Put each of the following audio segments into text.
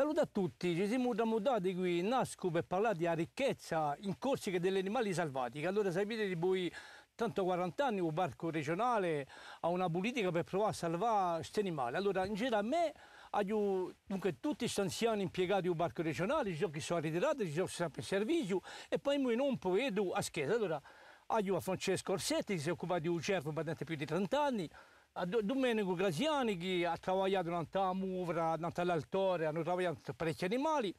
Saluto a tutti, ci siamo tramutati qui nasco per parlare di ricchezza in corsi degli animali selvatici. Allora sapete di voi tanto 40 anni un parco regionale ha una politica per provare a salvare questi animali. Allora in giro a me ho dunque, tutti questi anziani impiegati un parco regionale, ci sono chi sono ritirati, ci sono sempre in servizio e poi noi non vedo a scheda. Allora ho a Francesco Orsetti che si è occupato di un cervo per più di 30 anni, Domenico Grasiani che ha lavorato nella muvra, nell'altore, hanno lavorato parecchi animali.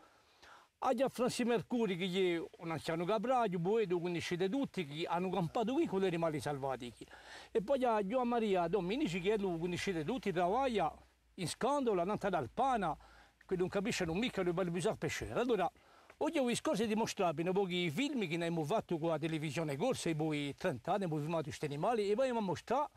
A Franci Mercuri che è un anziano capraio, Boedo, conoscete tutti, che hanno campato qui con gli animali salvatici. E poi a Gioa Maria Dominici che lo conoscete tutti, lavora in scandola, nata alpana, che non capiscono mica che bisogna pescare. Allora, oggi ho scorso dimostrato in pochi film che abbiamo fatto con la televisione corsa, poi 30 anni abbiamo filmato questi animali, e poi abbiamo mostrato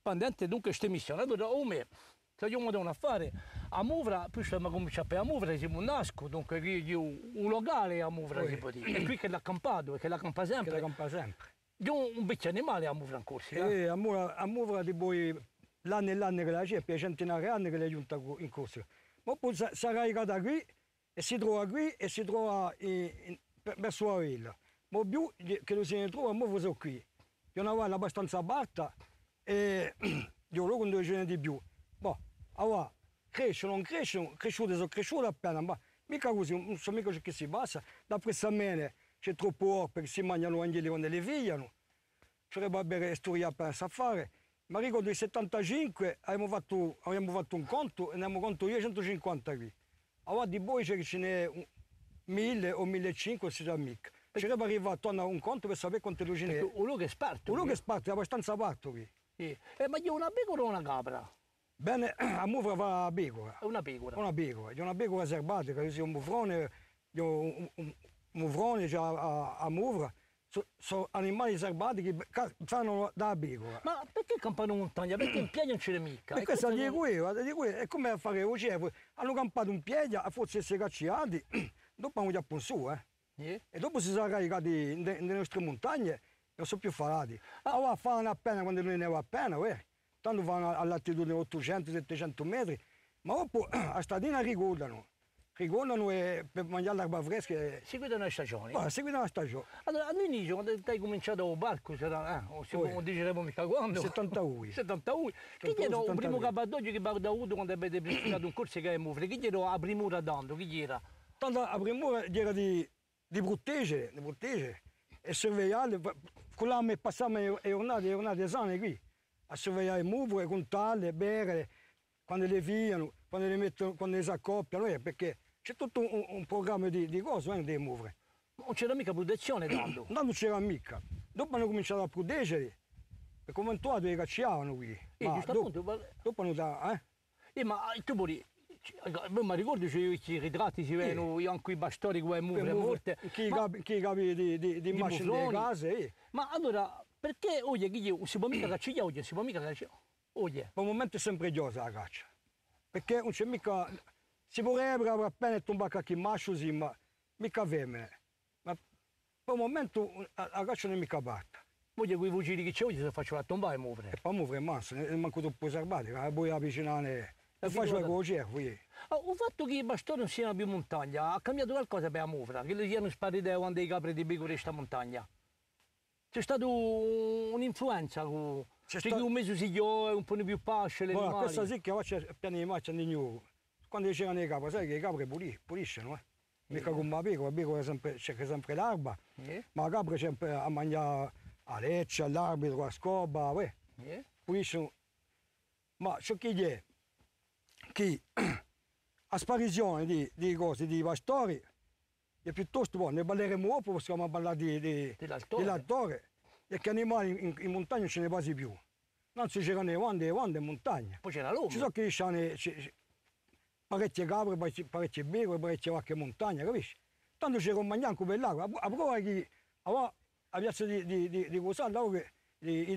pendente dunque queste missioni. Allora, o me, se io mi devo fare a Muvra, poi stiamo cominciando a Muvra, siamo nasco, dunque io un locale a Muvra, si può dire. E qui che l'ha campato, e che l'ha campa sempre. Che l'ha campa sempre. Io un vecchio animale a Muvra in corsi. Eh, a Muvra, a Muvra di voi l'anno e l'anno che la c'è, per centinaia di anni che l'è giunta in corso. Ma poi sarà arrivata qui e si trova qui e si trova in, in, verso la villa. Ma più che lo si trova, ma sono qui. Io una valla abbastanza batta e io con due giorni di più. Ma allora, crescono, non crescono, cresciute sono cresciute appena, ma mica così, non so mica che si passa. Da questa mene c'è troppo orpo perché si mangiano anche quando le figliano. Ci dovrebbe avere storia per fare. Ma ricordo nel 75 abbiamo fatto, abbiamo fatto un conto e ne abbiamo conto io 150 qui. Allora di voi ce n'è 1000 o 1500 si sa mica. Ci dovrebbe arrivare attorno a un conto per sapere quanto lo ce n'è. Un luogo esperto. Un luogo esperto, è abbastanza parto qui. Sì. Eh, ma io una pecora o una capra? Bene, a Mufra va a pecora. Una pecora? Una pecora. Io una pecora selvatica, io sono un mufrone, io un, un mufrone già a, a Mufra sono so animali selvatici che fanno da pecora. Ma perché campano in montagna? Perché in piedi non ce n'è mica. E questa di quello, di quello, è come a fare il cervo. Hanno campato in piedi, a forse essere cacciati, dopo hanno già su, eh. Yeah. E dopo si sono caricati nelle nostre montagne, sono più farati. Allora fanno appena quando non ne va appena, eh. Tanto vanno all'altitudine 800-700 metri, ma dopo a stadina ricordano ricordano e per mangiare l'erba fresca. Seguite le stagioni? Ah, seguite la stagione. Allora, all'inizio, quando hai cominciato il barco, c'era, eh, o se non diremo mica quando? 71. 71. Chi era il primo cappadoglio che avete avuto quando avete presentato un corso che è Mufre? Chi era la primura tanto? Chi gli era? Tanto la primura era di, di proteggere, di proteggere e sorvegliare. L'arme passiamo le giornate, le giornate sane qui, a sorvegliare i mufre, contarle, bere, quando le figliano, quando le, mettono, quando le si accoppiano, eh, perché c'è tutto un, un, programma di, di cose, non devi muovere. Non c'era mica protezione tanto? No, non c'era mica. Dopo hanno cominciato a proteggere, e come tuato li cacciavano qui. E ma dopo, appunto, ma... dopo hanno dato, eh? E ma tu poi, ma ricordo che i ritratti si vedono eh. anche i bastori come muovere morte. Chi ma... capi, di, di, di delle case, eh. Ma allora, perché oggi chi si può mica cacciare oggi, si può mica cacciare? Oggi? Per il momento è sempre giosa la caccia. Perché non c'è mica si vorrebbe appena tombare qualche maschio, sì, ma mica femmine. Ma per il momento la caccia non è mica batta. Poi quei fucili che c'è oggi si faccio la tombare e muovere. E poi muovere è manco troppo serbati, poi avvicinare e faccio con il cervo. Il fatto che i bastoni non siano più in montagna ha cambiato qualcosa per la muovere, che le siano sparite quando i capri di pecore questa montagna. C'è stata un'influenza con... C'è stato un mese si è un po' più pasce le Guarda, questa sì che oggi è piano di marcia di nuovo quando c'erano le capre, sai che le capre puliscono, eh? Mica come la pecora, la pecora sempre, cerca sempre l'erba, yeah. ma la capra sempre a mangiare a leccia, all'arbitro, a scoba, eh? yeah. puliscono. Ma ciò che è che a sparizione di, di cose, di pastori, è piuttosto buono, ne parleremo dopo, possiamo parlare di, di, dell'altore, perché animali in, in montagna ce ne quasi più. Non si c'erano le vande, le vande in montagna. Poi c'era l'uomo. Ci sono che c'è parecchie capre, parecchie pecore, parecchie vacche montagna, capisci? Tanto c'era un magnanco per l'acqua, a prova che a piazza di, di, di, di Cosanda che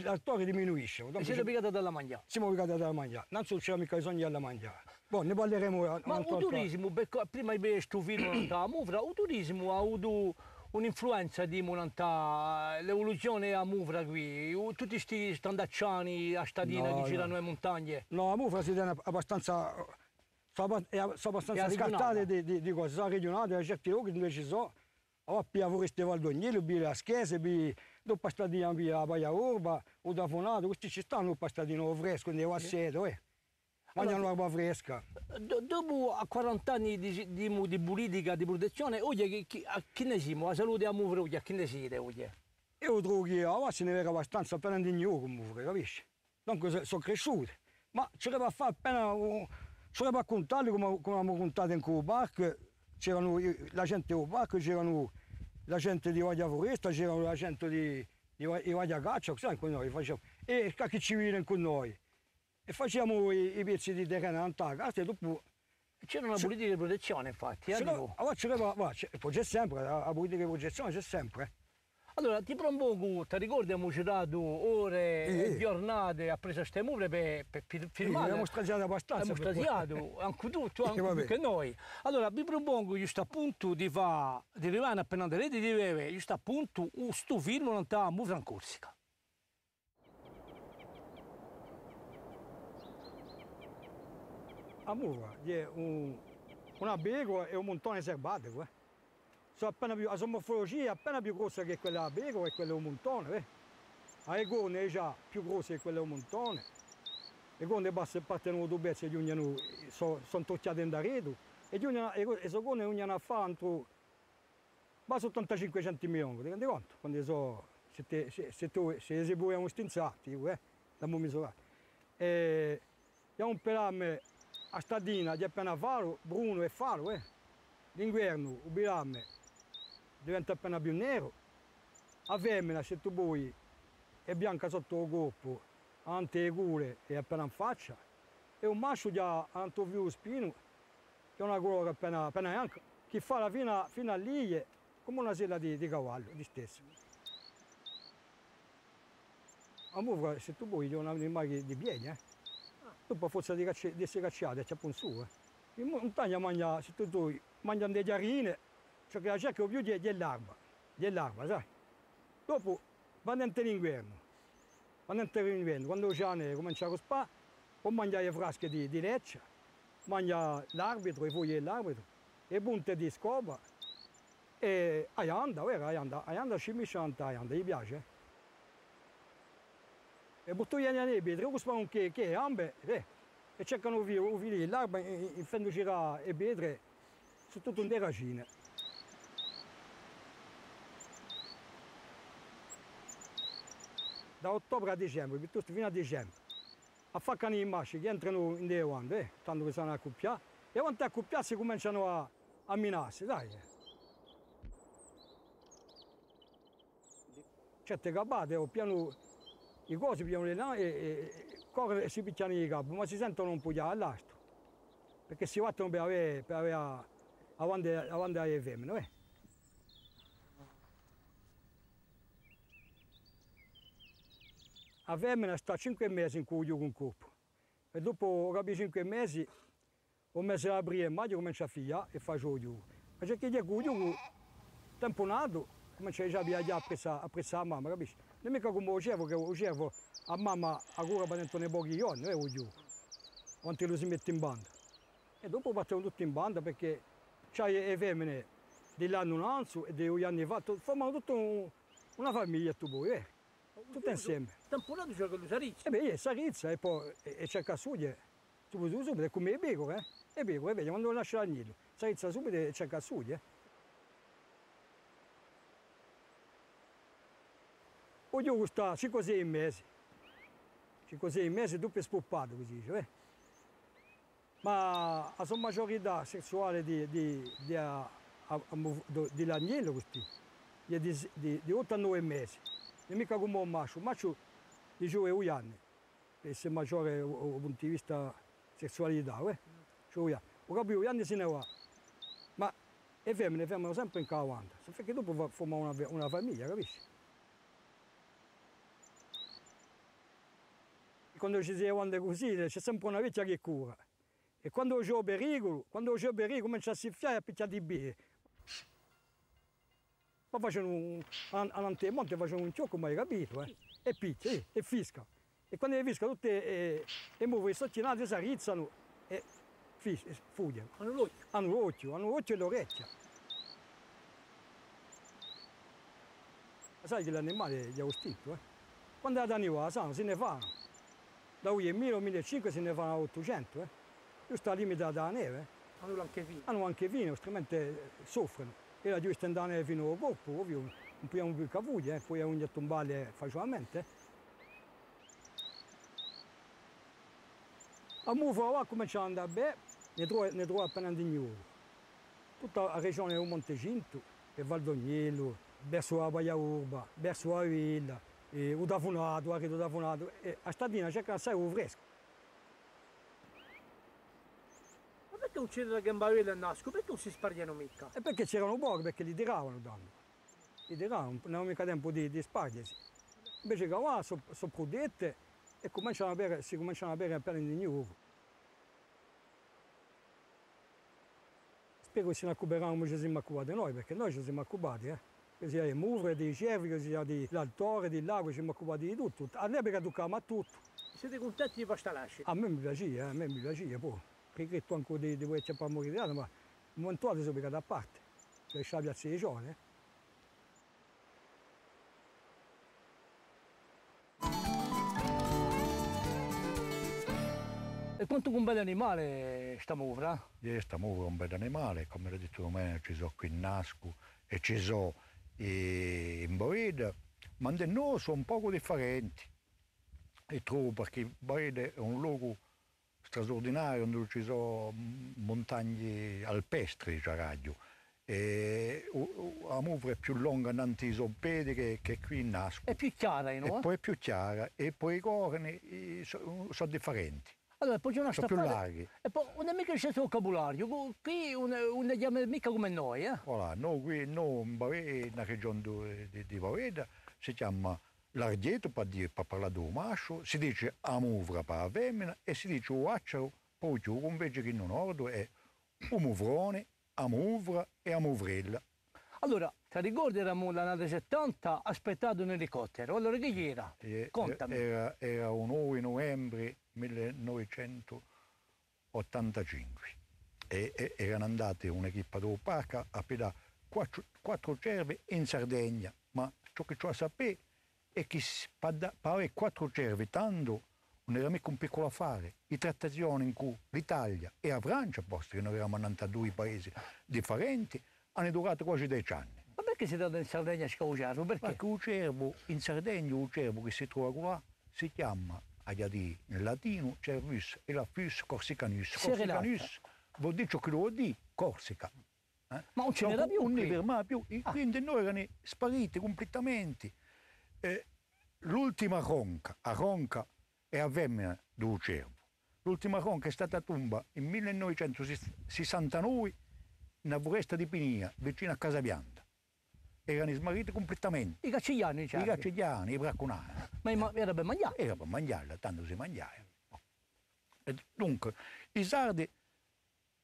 l'attore diminuisce. E siete piccati dalla mangiare? Siamo piccati dalla mangiare, non c'era mica bisogno della mangiare. Boh, ne parleremo. Ma il turismo, perché prima di film da Mufra, il turismo ha avuto un'influenza di l'evoluzione a Mufra qui, tutti questi standacciani a stadina no, che girano no. le montagne. No, a Mufra si tiene abbastanza sono, abbastanza scartate di, di, di cose, sono regionali, a certi luoghi dove ci sono. Allora, via Foreste Valdognino, via la Dopo stadina via Baia Urba, o da Fonato, questi ci stanno dopo stadino fresco, nel vassetto, eh. Mangiano roba fresca. Do- dopo a 40 anni di, di, di politica, di protezione, oggi a chi ne siamo? La salute a muovere oggi, a chi ne siete oggi? Io trovo che a se ne era abbastanza appena di io comunque, capisci? Dunque sono cresciute. Ma ci voleva fare appena, ci voleva raccontare come, come abbiamo contato in quel barco, c'erano la gente del barco, c'erano la gente di Vaglia Foresta, c'erano la gente di, di, di Vaglia Caccia, sai, con noi facciamo, e il cacchi civile con noi. E facciamo i, i pezzi di terreno a casa e dopo C'era una politica di protezione, infatti. eh, ci allora ci va, c'è- poi c'è sempre, la, la politica di protezione c'è sempre. Allora, ti propongo, ti ricordi, abbiamo girato ore e giornate a presa ste mure per, per Sì, firmare. abbiamo straziato abbastanza. Abbiamo per- stasiato, anche tu, tu anche più che noi. Allora, vi propongo giusto appunto di fare, di arrivare appena andare di avere giusto appunto questo film non sta a Mufra in Corsica. A Mura è un, una begola e un montone serbatico. Eh. Più, la sua morfologia è appena più grossa che quella della begola e quella del montone. Eh. La egone è già più grossa che quella del montone. Le gonne basse partono due pezzi e ognuno sono, sono toccate in daredo e e seconde ognuno fa entro base 85 cm, ti rendi conto? Quando so, se, te, se, se tu se eseguiamo stinzati, eh, dobbiamo misurare. E abbiamo un pelame a stadina di appena faro, bruno e faro, eh. D'inverno il pelame diventa appena più nero. A femmina, se tu vuoi, è bianca sotto il corpo, ante le cure e appena in faccia. E un maschio già anto più spino, che è una colore appena, appena bianca, che fa la fino, fino a lì come una sella di, di cavallo, di stesso. A Muvra, se tu vuoi, è un animale di piedi, eh. Dopo forza di, cacci- di essere cacciato, c'è un su. Eh. In montagna mangia, se tu vuoi, mangiano delle giarine, cioè che la cerca più di, di di larva, sai? Dopo vanno in l'inverno, vanno in l'inverno, quando ne comincia a cospare, poi mangia le frasche di, di leccia, mangia l'arbitro, i fogli dell'arbitro, le punte di scopa, e aianda, guarda, aianda, aianda ci mi chanta, aianda, gli piace. E butto gli anni e tre cospano che, che ambe, eh, e cercano via, via l'alba, in fendo girare e pietre, su tutto un racine. Da ottobre a dicembre, piuttosto fino a dicembre. A faccano i maschi che entrano in dei quando, eh, tanto che sono accoppiati, e quando accoppiarsi cominciano a, a minarsi, dai. Certe gabbate, o piano i cosi piano le navi e, e, e corrono e si picchiano i capi, ma si sentono un po' all'astro. Perché si battono per avere, per avere avanti, avanti alle femmine. Eh. La femmina sta 5 mesi in cuoio con corpo. E dopo capi 5 mesi, un mese a aprile e maggio comincia a figliare e fa gioio. Ma c'è chi è cuoio, temponato, comincia già a a a pressare la mamma, capisci? Non è mica come il cervo, che il cervo a mamma a cura per dentro nei pochi giorni, eh, voglio. Quando lo si mette in banda. E dopo partono tutti in banda perché c'hai le femmine dell'anno un anzo e degli anni fa, formano tutta un- una famiglia tu poi, eh. Tutte insieme. Temporato c'è con le sarizze. E beh, è sarizza e poi e, e cerca suglie. Subito, subito, è come le pecore, eh. Le pecore, vedi, quando nasce l'agnello, sarizza subito e cerca suglie. Poi io sta 5-6 mesi. 5-6 mesi dopo è spoppato, così dice, eh. Ma la sua maggiorità sessuale di, di, di, dell'agnello questi, è di, di, di 8 a 9 mesi. Maschio di giù è un anno, per essere maggiore dal punto di vista sessualità, eh. Cioè, un anno. O capito, un anno se ne va. Ma le femmine fermano sempre in cavanda, perché dopo formano una, una famiglia, capisci? Quando ci si quando così, c'è sempre una vecchia che cura. E quando c'è il pericolo, quando c'è pericolo comincia a soffiare e a picchiare di bere. Ma facciano un, an- all'antemonte facciano un ciocco, ma hai capito, eh? E picchia, eh, e fisca. E quando le fisca tutte eh, le muove sottinate si arrizzano e fugge. Hanno l'occhio. Hanno l'occhio, hanno l'occhio e l'orecchia. Sai che l'animale gli ha istinto, eh? Quando è da anni sanno, se ne fanno. Da qui è 1000 o 1500 se ne fanno 800, eh? Giusto al limite della neve. eh. Hanno anche vino. Hanno anche vino, altrimenti soffrono. E la giusta andare fino al corpo, ovvio, non possiamo più cavugli, eh? poi a ogni tombare facilmente. A Mufa va comincia ad andare bene, ne trovo, appena di nuovo. Tutta la regione del Montecinto, e Valdognello, verso la Baia Urba, verso la Villa, e o Davunato, anche do Davunato, e a stadina cerca assai il fresco. Ma perché uccide la gambaiella a nasco? Perché non si spargliano mica? E perché c'erano pochi, perché li tiravano danno. Li tiravano, non avevamo mica tempo di, di spargersi. Invece che qua sono so prudette e cominciano a bere, si cominciano a bere appena di nuovo. Spero che si occuperanno ci siamo occupati noi, perché noi ci siamo occupati, eh. Che sia di muvre, di cervi, che sia di l'altore, di lago, ci siamo occupati di tutto. All'epoca toccava a tutto. Siete contenti di Pastalasci? A me mi piaceva, a me mi piaceva poi. Perché tu di voi c'è per morire, ma un momento sono piccato a parte. Cioè, la piazza di eh. E quanto un bel animale sta muvra? Io stiamo un bel animale, come l'ho detto me, ci sono qui in Nasco e ci sono eh, in Boida, ma noi sono un poco differenti. E trovo perché Boida è un luogo straordinario dove ci sono montagne alpestri, radio. E la muvra è più lunga innanzi ai soppedi che, che qui in Nasco. È più chiara, E no? poi è più chiara e poi i corni eh, so- sono differenti, Allora, poi c'è una sono più larghi. E poi non è mica il stesso vocabolario. Qui non è mica come noi, eh? Voilà, noi qui noi in Baveda, nella regione di, di, di Baveda, si chiama l'argieto per, dire, per parlare del maschio, si dice amuvra per la femmina e si dice uacciaro per chiuso, invece che in nord è umuvrone, amuvra e amuvrella. Allora, ti ricordi eravamo l'anno 70 aspettato un elicottero. Allora che gli era? E- Contami. Era, era un 9 novembre 1985 e, e erano andati un'equipa del parco a pedare quattro, quattro cervi in Sardegna, ma ciò che ciò sapere è che avere quattro cervi tanto non era mica un piccolo affare. Le trattazioni in cui l'Italia e la Francia, posto che noi eravamo andati a due paesi differenti, hanno durato quasi dieci anni. Ma perché siete andati in Sardegna a scauciarlo? Perché? Perché il cervo, in Sardegna il cervo che si trova qua si chiama, a dire in latino, cervus e la fus corsicanus. Corsicanus vuol dire ciò che lo vuol dire, Corsica. Eh? Ma non ce n'era più Non ne fermava più, e Ah. quindi noi erano spariti completamente. Eh, l'ultima ronca, a ronca è a femmina del cervo. L'ultima ronca è stata tomba in 1969 nella foresta di Pinia, vicino a Casabianda. Erano smarriti completamente. I caccigliani, I cioè. caccigliani, i bracconari. Ma i era per mangiare. Era per mangiarla, tanto si mangiava. Dunque, i sardi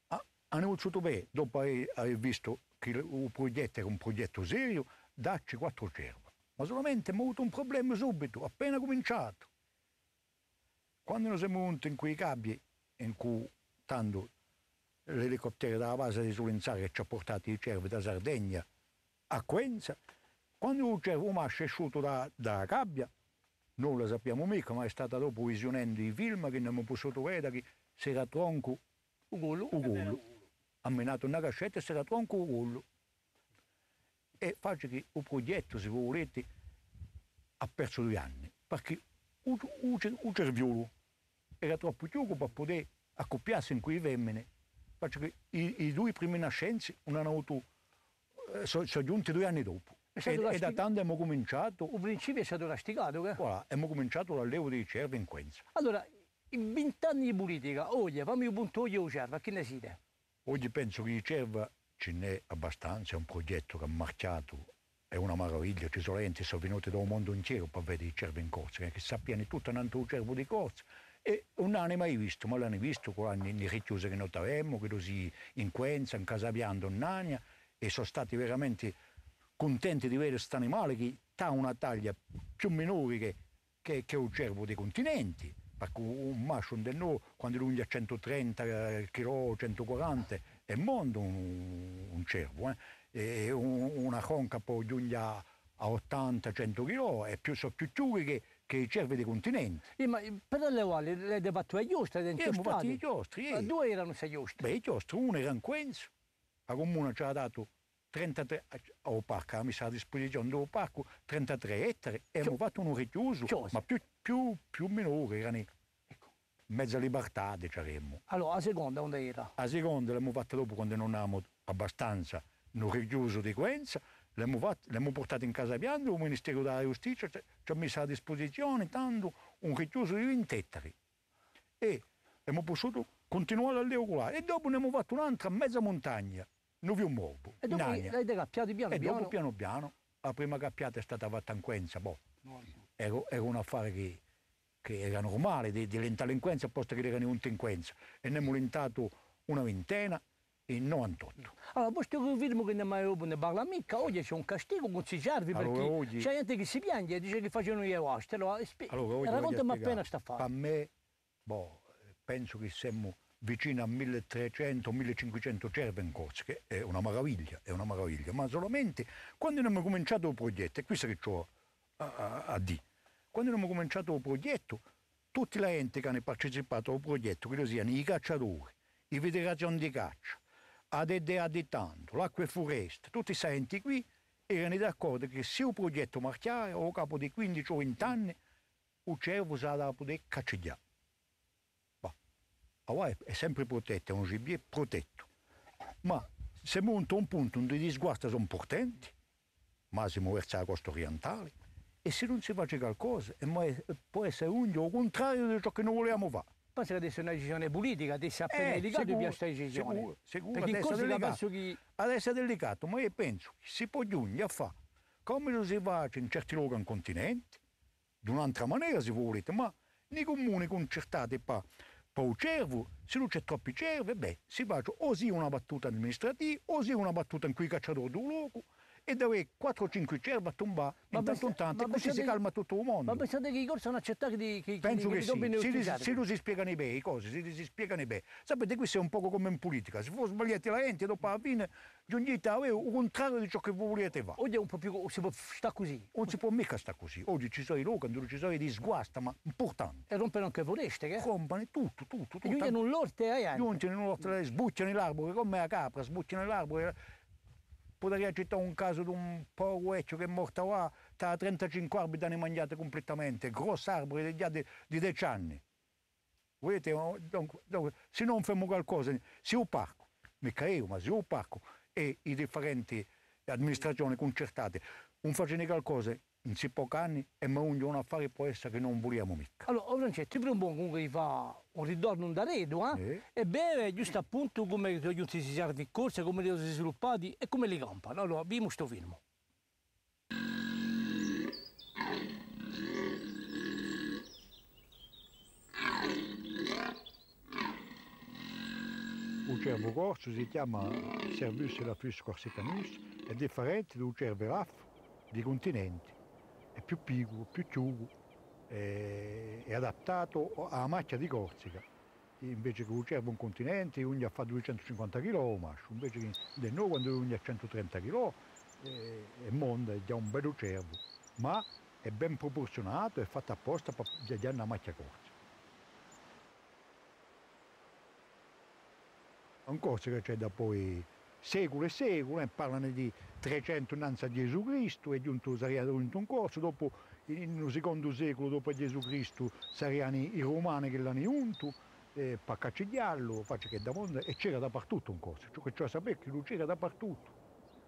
ha- hanno voluto bene, dopo aver visto che il progetto era un progetto serio, darci quattro cervi. Ma solamente abbiamo avuto un problema subito, appena cominciato. Quando noi siamo venuti in quei capi, in cui tanto l'elicottero dalla base di Solenzare che ci ha portato i cervi da Sardegna a Quenza, quando il cervo maschio è uscito da- dalla gabbia, non lo sappiamo mica, ma è stata dopo visionando i film che non abbiamo potuto vedere che si era tronco Ugolo. ugolo. Ha menato una cascetta e si era tronco ugolo. E faccio che il progetto, se volete, ha perso due anni, perché il cerviolo era troppo chiuso per poter accoppiarsi in quei femmine. Faccio che i, i due primi nascenzi non hanno avuto, eh, sono, sono giunti due anni dopo. E, e da tanto abbiamo cominciato Il principio è stato castigato. eh? Voilà, abbiamo cominciato l'allievo dei cervi in Quenza. Allora, in vent'anni di politica, oggi, fammi un punto io cerva, che ne siete? Oggi penso che i cervi ce n'è abbastanza, è un progetto che ha marciato, è una meraviglia, ci sono enti sono venuti dal mondo intero per vedere i cervi in corsa, che sappiano tutto un altro cervo di corsa. E non hanno mai visto, ma l'hanno visto con le richiuse che noi avevamo, che così in Quenza, in Casabiando, in Nania, e sono stati veramente contenti di vedere questo animale che ha una taglia più minore che, che, che un cervo dei continenti, perché un maschio un denno quando lui ha 130 kg, 140 è mondo un, un cervo, eh? un, una conca poi giunge a 80-100 kg e più sono più ciughi che, che i cervi dei continenti. E ma per le uali le avete fatto a giostra E abbiamo fatto i chiostri. Ma eh. due erano sei giostre. Beh, i chiostri, uno era in Quenz, la comune ci ha dato 33, al parco, ha messo a disposizione del parco 33 ettari e abbiamo fatto un richiuso, Chiuso. ma più, più, più minore, erano. Mezza libertà, diciamo. Allora, la seconda onde era? La seconda l'abbiamo fatta dopo quando non avevamo abbastanza un richiuso di Quenza, l'abbiamo, portato in Casa Bianca, il Ministero della Giustizia ci ha messo a disposizione tanto un richiuso di 20 ettari e abbiamo potuto continuare a regolare e dopo ne abbiamo fatto un'altra mezza montagna, Novio Morbo, E dopo Ania. l'avete cappiati piano E piano? dopo piano piano, la prima cappiata è stata fatta in Quenza, boh, era, era un affare che, che era normale, di, di delinquenza posto che erano in Quenza e ne abbiamo lentato una ventena in 98. Allora, posto che vedremo che ne mai ne parla mica, oggi c'è un castigo con serve Allora, perché oggi- c'è gente che si piange e dice che facevano gli evasti. Allora, spi- Allora, raccontami appena sta fatto. me, boh, penso che siamo vicino a 1300-1500 cerve in corso, che è una meraviglia, è una meraviglia. Ma solamente quando abbiamo cominciato il progetto, e questo che ho a, a, a dire, quando abbiamo cominciato il progetto, tutti la gente che hanno partecipato al progetto, che siano i cacciatori, i federazioni di caccia, ADD Additanto, l'acqua e foresta, tutti questi enti qui erano d'accordo che se il progetto marciava, a capo di 15 o 20 anni, il cervo si da poter cacciare. Allora è- sempre protetto, è un gibier protetto. Ma se monta un punto di disgusto sono importanti, massimo verso la costa orientale, e se non si fa qualcosa, e può essere un al contrario di ciò che noi volevamo fare. Penso che adesso è una decisione politica, adesso è appena Eh, delicato sicuro, questa decisione. sicuro, sicuro, adesso è delicato. che... Adesso è delicato, ma io penso che si può giungere a fare come lo si fa in certi luoghi in continente, di un'altra maniera se volete, ma nei comuni concertati per, per il cervo, se non c'è troppi cervi, beh, si fa o sia una battuta amministrativa, o sia una battuta in cui i cacciatori del luogo, e dove 4 o 5 cervi a tombare Ma in tanto in pensa- tanto, ma e così si calma tutto il mondo. Ma pensate che i corsi hanno accettato che, che, Penso che, che sì, dopo ne se, lo si spiegano bene le cose, se li si spiegano bene. Sapete, questo è un po' come in politica, se voi sbagliate la gente, dopo alla fine giungete a avere il contrario di ciò che voi volete fare. Oggi è un po' più... si può sta così. Non si può mica stare così. Oggi ci sono i dove ci sono i disguasti, ma importanti. E rompono anche foreste, che? Compano tutto, tutto, tutto. E gli non l'orte ai anni. Giungono, sbucciano l'arbore come la capra, sbucciano Potrei citare un caso di un poveretto che è morto là, da 35 arbori hanno mangiato completamente, grossi già di, di 10 anni. Vedete, dunque, dunque, se non facciamo qualcosa, se il parco, mica io, ma se il parco. E i differenti amministrazioni concertate. Non facciano qualcosa in si pochi anni, e ma un giorno affare può essere che non vogliamo mica. Allora, Francesco, ti propongo comunque di fare un ritorno da redo, eh? Eh. E bene, giusto appunto come gli giunti si serve in corsa, come li si sviluppati e come li campano. Allora, vediamo questo film. Il cervo corso si chiama Servus lafus corsicanus, è differente dal cervo raff di continenti, più piccolo, più ciugo, è, è adattato alla macchia di Corsica. Invece che cervo in continente, uno fa 250 kg, maschio, invece che noi quando uno ha 130 kg, è mondo, è già un bello cervo, ma è ben proporzionato, è fatto apposta per viaggiare una macchia corsa. in Corsica c'è da poi secoli e secoli, eh, parlano di 300 innanzi a Gesù Cristo, è giunto sarebbe giunto un corso, dopo in un secondo secolo dopo Gesù Cristo saranno i romani che l'hanno giunto, eh, per caccigliarlo, faccio che da mondo, e c'era dappertutto un corso, c'è a sapere è che lui c'era dappertutto,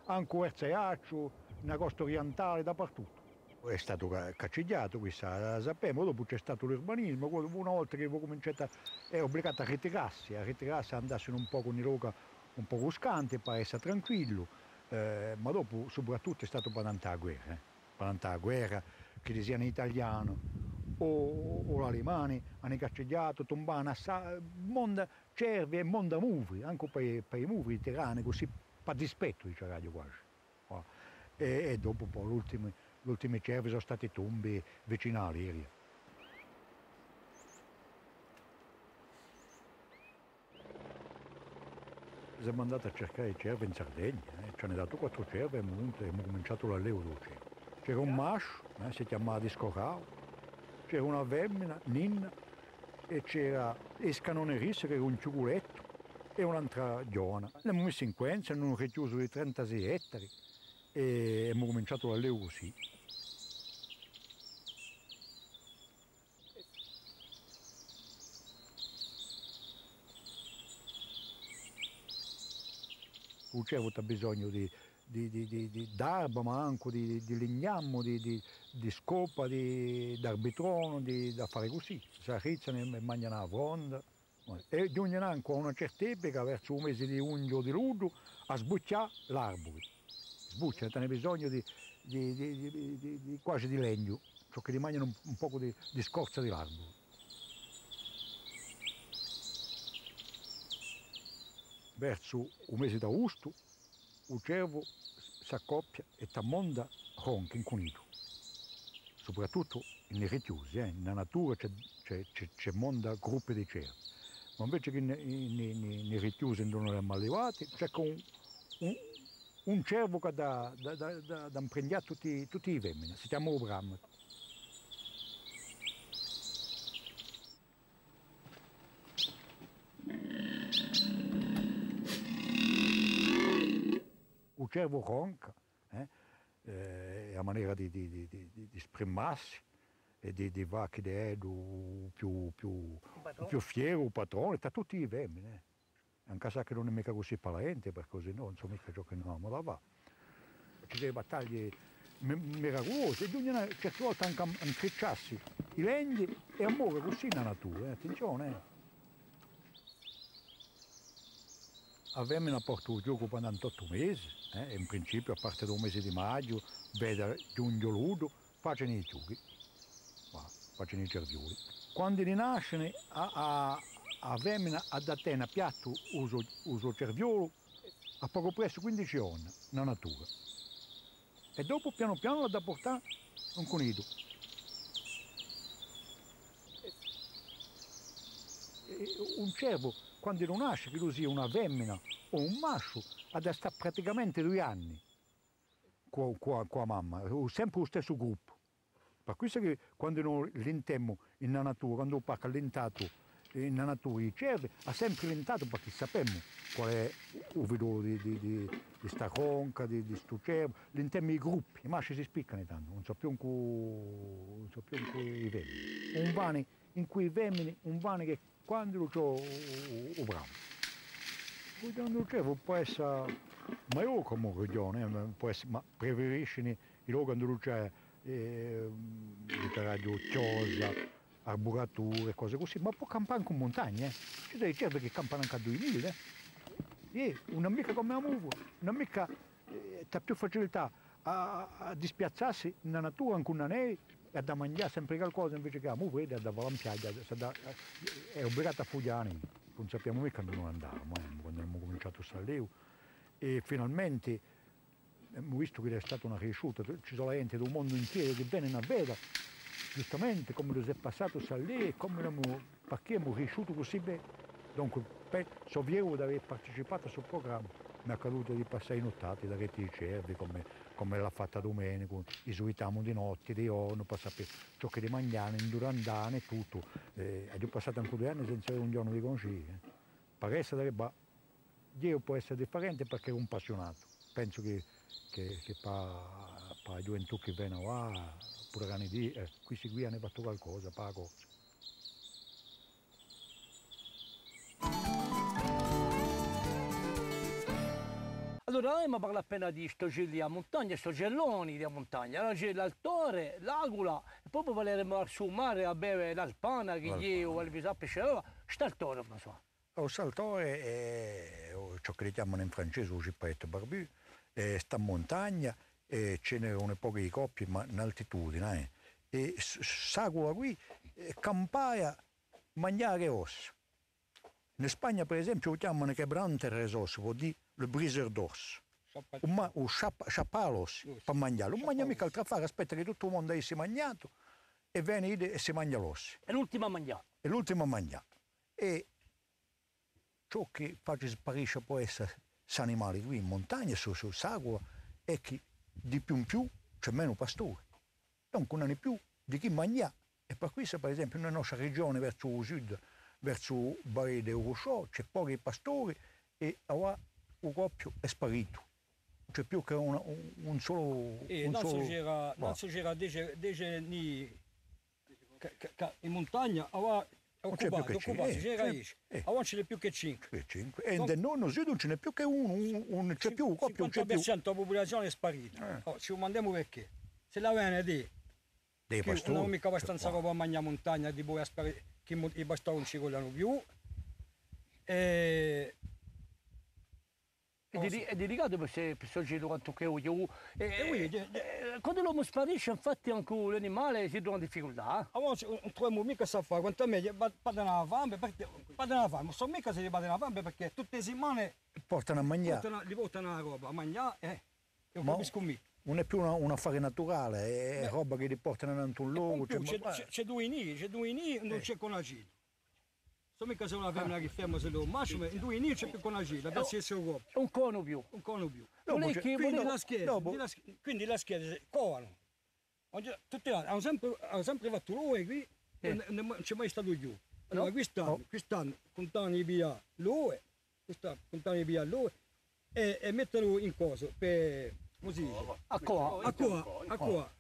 anche a Erzeaccio, nella costa orientale, dappertutto. È stato ca- caccigliato, questo la sappiamo, dopo c'è stato l'urbanismo, una volta che a è obbligato a ritirarsi, a ritirarsi, a andarsi un po' con i roca un po' ruscante per essere tranquillo, eh, ma dopo soprattutto è stato per la guerra, eh. per la guerra, che sia in italiano o, o l'alemani, hanno cacciato, tombano, mondo cervi e mondo muvi, anche per, per i muvi tirani, così per dispetto dice Radio quasi. E, e dopo poi l'ultimo, gli ultimi cervi sono stati tombi vicino all'Iria. Siamo andati a cercare i cervi in Sardegna, eh. ci hanno dato quattro cervi e abbiamo cominciato l'alleo dei cervi. C'era un mascio, eh, si chiamava Discorao, c'era una femmina, Ninna, e c'era il canonerisse che era un ciuguletto e un'altra giovane. L'abbiamo messo in quenza, hanno richiuso di 36 ettari e abbiamo cominciato l'alleo così. Il cervo ha bisogno di, di, di, di, di d'arba, ma anche di, di legname, di, di, di scopa, di, d'arbitrono, di, da fare così. Si arrizzano e mangiano la fronda. E giungono anche a una certa epoca, verso un mese di giugno o di luglio, a sbucciare l'arbore. Sbucciano, hanno bisogno di, di, di, di, quasi di legno, ciò che rimangono un, un po' di, di scorza dell'arbore. Verso un mese d'agosto il cervo si accoppia e tammonda ronca in cunito. Soprattutto nei richiusi, eh. nella natura c'è, monda gruppi di cervi. Ma invece che nei, richiusi non siamo allevati, c'è un, un, un cervo che da, da, da, da, da tutti, tutti i femmini, si chiama Obram. Cervo ronca, eh? Eh, a maniera di, di, di, di, di sprimarsi e di, di va che è più, più, più fiero, il padrone, sta tutti i femmini. Eh. Anche se non è mica così palente, perché così no, non so mica ciò che non da va. Ci delle battaglie meravigliose, e bisogna certe volte anche intrecciarsi i legni e amore così nella natura, eh. attenzione. Eh. Avevamo porta gioco per 98 mesi, eh? in principio a parte del mese di maggio, veda giugno ludo, facciano i ciughi, facciano i cervioli. Quando rinascono a, a, a femmina ad Atena piatto uso, uso cerviolo, a poco presto 15 anni nella natura. E dopo piano piano da portare un conido. un cervo quando non nasce che lui sia una femmina o un maschio, ha da stare praticamente due anni con, la mamma, sempre lo stesso gruppo. Per questo che quando noi lentemmo in natura, quando il parco ha in natura i cervi, ha sempre lentato perché sappiamo qual è il vedolo di, di, di, di sta ronca, di, di sto cervo, lentemmo i gruppi, i maschi si spiccano tanto, non so più non so più i femmini. Un vane in cui i femmini, un vane che quando lo c'ho o bravo. Quando lo può essere, ma io come regione, può essere, ma preferisci i luoghi quando c'è eh, radio chiosa, arburature, cose così, ma può campare anche in montagna, eh. Ci dei cervi che campano anche a 2000, eh. E un'amica come la muvo, un'amica eh, ha più facilità a, a dispiazzarsi nella natura anche una neve e da mangiare sempre qualcosa invece che a muovere da in piaggia, è obbligata a fugiare, non sappiamo mica dove andavamo, eh, quando abbiamo cominciato a stare e finalmente abbiamo visto che è stata una cresciuta, ci sono gente del mondo intero che viene a vedere giustamente come lo è passato a e come abbiamo, perché abbiamo cresciuto così bene. Dunque, sono fiero di aver partecipato a questo programma, mi è accaduto di passare i nottati da reti di cervi come come l'ha fatta domenica, isuitiamo di notte, di giorno, per sapere ciò che di mangiare, in durandane e tutto. Eh, ho passato anche due anni senza un giorno di consiglio. Eh. Essere, bah, Dio può essere differente perché è un appassionato. Penso che, che, che per, la gioventù che viene qua, pure anni di, eh, qui si qui hanno fatto qualcosa, per Allora noi abbiamo parlato appena di sto gel a montagna, sto gelloni di montagna, allora c'è l'altore, l'agula, e poi voleremo sul mare a bere l'alpana, che io, il visappi, sta altore, ma so. Lo saltore è ciò che chiamano in francese il gippetto barbu, sta in montagna e ce n'è un po' di coppie, ma in altitudine. Eh. E sagula qui, campaia, mangiare In Spagna, per esempio, lo chiamano quebrante resos, vuol dire le briser d'os. O sciappalos per mangiare. Non mangia mica altro fare, aspetta che tutto il mondo sia mangiato e viene e si mangia l'osso. È l'ultima a mangiare. È l'ultima a mangiare. E ciò che fa sparisce può essere questi animali qui in montagna, su, su Sagua, è che di più in più c'è meno pastore. Non è più di chi mangiare. E per questo, per esempio, nella nostra regione verso il sud, verso Barede e Urusciò, c'è pochi pastori e ora il coppio è sparito. C'è più che una, un, un solo... E un non solo... c'era, non c'era dece, dece ni, ca- ca- ca- in montagna, ora più occupato, occupato, c'era eh, eh. Ora ce n'è più che 5. Che cinque. E nel nonno sud non ce n'è più che uno, un, un- c'è più, un coppio, c'è più. 50% della popolazione è sparita. Eh. Oh, ci domandiamo perché. Se la venerdì Dei che non pastori. ho mica abbastanza Cioè, roba a mangiare montagna di poi a sparire, che i pastori non ci vogliono più. E... È, deli- è delicato per se giro quanto che voglio. E, E e- e- quando l'uomo sparisce, infatti, anche l'animale si trova in difficoltà. Allora non troviamo mica sa fare, quanto a me padano la fame, perché padano la fame, non so mica se li padano la fame perché tutte le settimane Portano a mangiare. portano, li portano la roba a mangiare e eh, io Ma- capisco mica. Non è più una- un affare naturale, è Beh. roba che li portano in un E luogo. più c'è, c'è, c'è due inni, c'è due inni, non Eh. c'è conagino. So mica se una femmina che ferma se lo maschio, ma in due inni c'è più conagino, per essere coppia, È un cono più. un cono più. Dopo Volevo c'è- che- Quindi volevo- la scheda, dopo- quindi la sch- quindi la scheda covano. Tutti hanno sempre, hanno sempre fatto l'ue qui, Eh. non, non c'è mai stato giù. Allora No. quest'anno, No. quest'anno contano via l'ue, quest'anno contano via l'ue e, e metterlo in coso per, dice? A qua. A qua, a qua,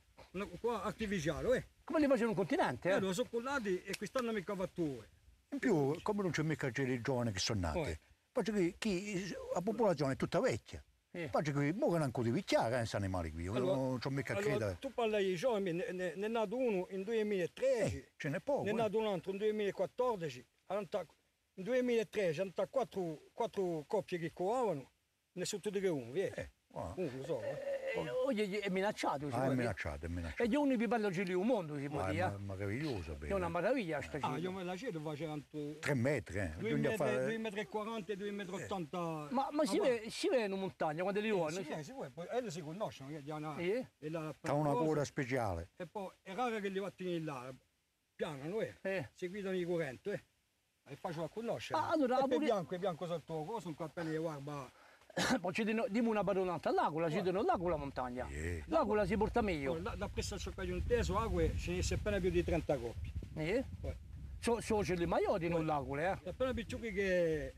qua artificiale, eh. Come li facevano un continente? Eh, Eh? lo sono collati e quest'anno mica fatto l'ue. In più, come non c'è mica i giovani che sono nati, Poi. che chi- la popolazione è tutta vecchia. Eh. Faccio che muoiono ancora di vecchiare questi animali qui, Allora- non c'ho mica a Allora, credere. tu parli di giovani, ne, ne, ne è nato uno in 2013. Eh, ce n'è poco. Ne è eh. nato un altro nel 2014, hanno- in 2013 hanno dato quattro, quattro coppie che covavano, ne sono tutti che uno, vedi? Eh, ah. Lo so. eh. Eh, oggi è minacciato. si Ah, può è dire. minacciato, è minacciato. E gli uni vi parla di un mondo, si può Ah, è dire. ma- meraviglioso. È una bene. meraviglia sta Ah, io città. me la cedo facevano Tre metri, eh. 2 Bisogna metri, fare- 2 metri e 40 e 2 metri e 80. Ma, ma si, vede, si vede in montagna quando li eh, vuoi? sì, eh, si può, poi elli si conoscono, che hanno- Eh? e la- C'ha una coda speciale. E poi è raro che li vattino là, pianano, eh. Eh. si guidano i correnti, eh. E faccio a conoscere. Ah, allora, e poli- bianco, è bianco sotto la cosa, un cappello di guarda. Poi ci dimmi una padronanza, all'Aquila, ci dicono l'Aquila montagna. Eh. L'Aquila si porta meglio. Da, da al cioccaglio un teso, acqua, ce ne sono appena più di 30 coppie. Eh? Poi, So, so c'è le maiori non l'Aquila, eh? è appena più che,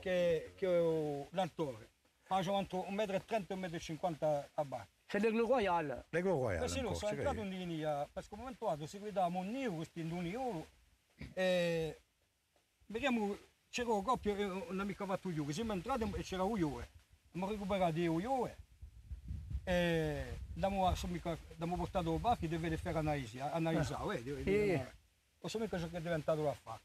che, che ho l'altore. Faccio entro 1,30 m e 1,50 m a barca. C'è le royale. Le Eh royali sì, lo sono si entrato in linea, perché come momento si guidava un euro, questi in un euro, e vediamo, c'era una coppia, eh, una mica fatto io, siamo entrati e c'era un euro, abbiamo recuperato un euro, e abbiamo, abbiamo portato il barco deve fare analisi, analizzare, vedi, vedi, Eh. so mica che è diventato a fare.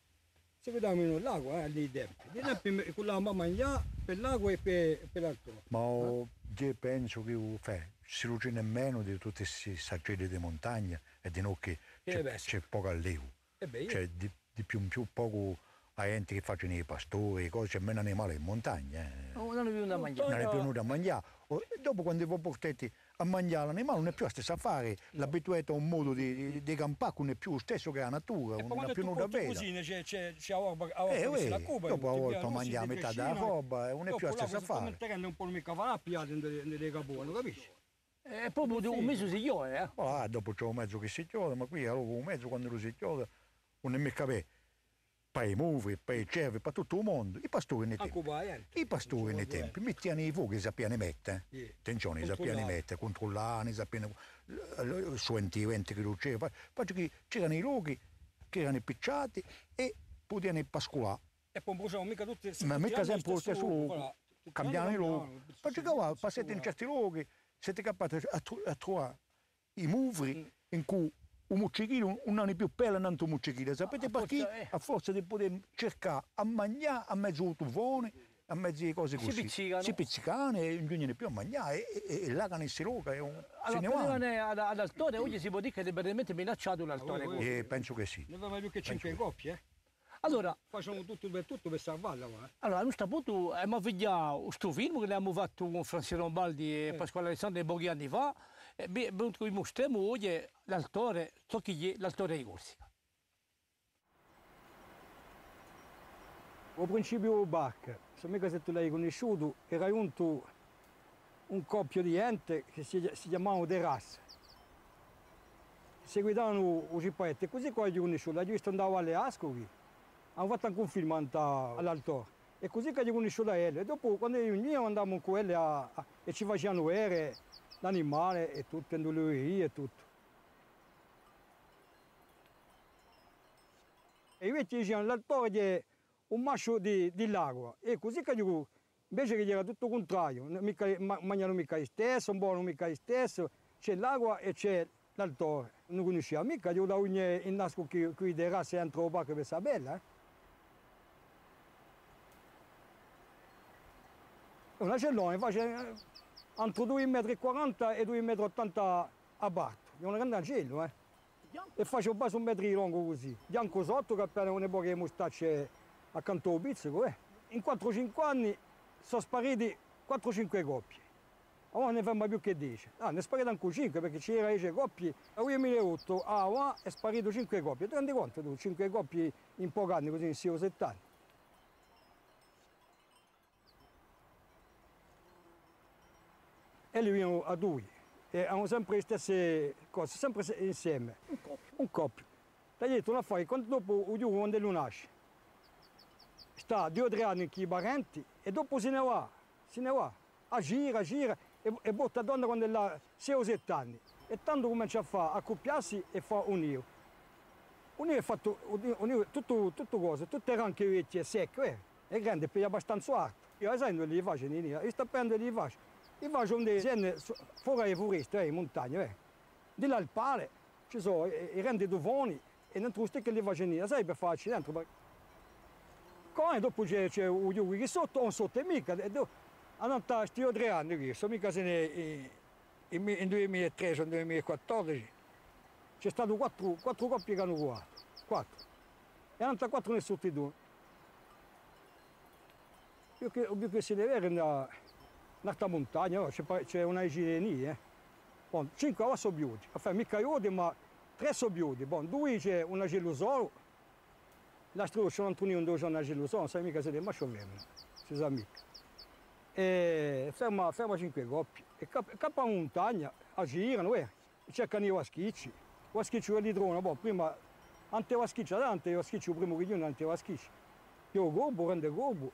Si guidavamo in l'acqua, eh, lì dentro, lì dentro con la mamma mangiare per l'acqua e per, per l'altro. Ma io penso che fai, si luce nemmeno di tutti questi saggeri di montagna e di noi che Eh, c'è, poco allievo. E beh, io- C'è di, di più in più poco a gente che facciano i pastori, cose, c'è meno animali in montagna. eh. Non hanno più da mangiare. Non è più nulla da mangiare. O- e dopo quando voi portate a mangiare l'animale non è più la stessa affare, l'abituato a un modo di, di, di campare non è più lo stesso che la natura, E non quando più nulla vedere. cucine c'è, c'è, c'è a roba, a roba Eh, che si uè, la cuba, dopo a volte mangiare si metà della roba, eh, non è più la stessa affare. Come te un po' mica va a pigliare nelle, capone, capisci? È proprio un mese signore, eh? Ah, dopo c'è un mezzo che si chiude, ma qui allora un mezzo quando lo si chiude non è mica bene. Per i muvi, per i cervi, per tutto il mondo. I pastori nei tempi. eh. I pastori nei tempi mettiano i fuochi, sappiano mettere. Sì. Attenzione, sappiano mettere, controllare, sappiano su venti che. Faccio che c'erano i luoghi che erano picciati e potevano pascolare. E poi bruciamo mica tutte Ma tutti mica sempre lo stesso luogo. Tutti cambiano i luoghi. va, passate in certi luoghi, siete capaci a, tro- a trovare i mufri Mm. in cui un muccichino non ha più pelle non un muccichino. Sapete A perché? eh. A forza di poter cercare a mangiare a mezzo di tufone, a mezzo di cose Si così. pizzicano. Si pizzicano e non gliene più a mangiare e, e, e ne si roga e un- se Allora, arrivare ad, ad Altore, oggi si può dire che è veramente minacciato l'Altore. Ah, oui, questo. E penso che sì. Ne avevamo più che cinque coppie, eh. Allora, Facciamo tutto per tutto per salvarla, va, eh. allora, a questo punto abbiamo visto questo film che abbiamo fatto con Francesco Rombaldi e Pasquale Alessandri pochi anni fa, e beh, vi mostriamo oggi l'Altore, so chi è l'Altore di Corsica. Al principio barca, se mica se tu l'hai conosciuto, era giunto un coppio di gente che si, si chiamavano De Ras. Seguivano i cipetti, così qua gli conosciuto, l'ho visto andare alle Ascoli, hanno fatto anche un film all'altore. E così che gli conosciuto a lui. E dopo, quando io andavamo con a, e ci facevano vedere l'animale e tutto, l'indoloria e tutto. E invece dicevano, l'altore è un mascio di, di lago. E così che dico, invece che era tutto il contrario, mica, mangiano mica il stesso, buono mica il stesso, c'è l'acqua e c'è l'altore. Non conoscevo mica, io da ogni in nasco che qui dei razze entro il bacco per bella. Eh? Una cellone face entre 2,40 m e 2,80 m a batto, è una grande agello, eh? E faccio quasi un metro di lungo così, bianco sotto che appena una poche mustacce accanto al pizzico, eh? In 4-5 anni sono spariti 4-5 coppie. Ora ne fanno più che 10. Ah, ne è sparito anche 5 perché c'era 10 coppie. Nel 2008 a ah, è sparito 5 coppie. Ti rendi conto tu? 5 coppie in pochi anni, così in 6 o 7 anni. E li vengono a due. E hanno sempre le stesse cose, sempre insieme. Un coppio. Un coppio. Da dietro una fai, quando dopo giorno quando lui nasce, sta due o tre anni con i parenti e dopo se ne va, se ne va, a gira, gira e, e porta donna quando ha 6 o 7 anni. E tanto comincia a fare, a accoppiarsi e fa un io. Un io è fatto, un io, tutto, tutto cose, tutte ranche vecchie, secche, eh. è grande, è abbastanza alto. Io esempio li faccio, io sto prendendo li faccio. Io faccio un disegno fuori ai foreste, eh, in montagna, eh. Di là al pale ci sono i, i rendi dovoni e non trovo che li faccio niente, sai per farci dentro. Poi dopo c'è, c'è un giugo che sotto, un sotto e mica, e do, hanno fatto tre anni qui, sono mica se ne, in, in 2013 o 2014 c'è stato quattro, quattro coppie che hanno guardato, quattro, e hanno quattro nel sottotitolo. Più che, più che si deve avere un'altra montagna, c'è una igiene, eh. Bon, cinque ore sono biudi, enfin, mica io, ma tre sono biudi. Bon, due c'è una gelosolo, l'altro c'è un Antonio dove c'è una gelosolo, non sai mica se ma c'è si sa mica. E ferma, ferma cinque coppie, e cap, capa montagna, a girano, eh, cercano i waschicci, waschicci quelli drone, bon, prima, ante waschicci, ante waschicci, il primo che io, ante waschicci. Io gorbo, rende gorbo,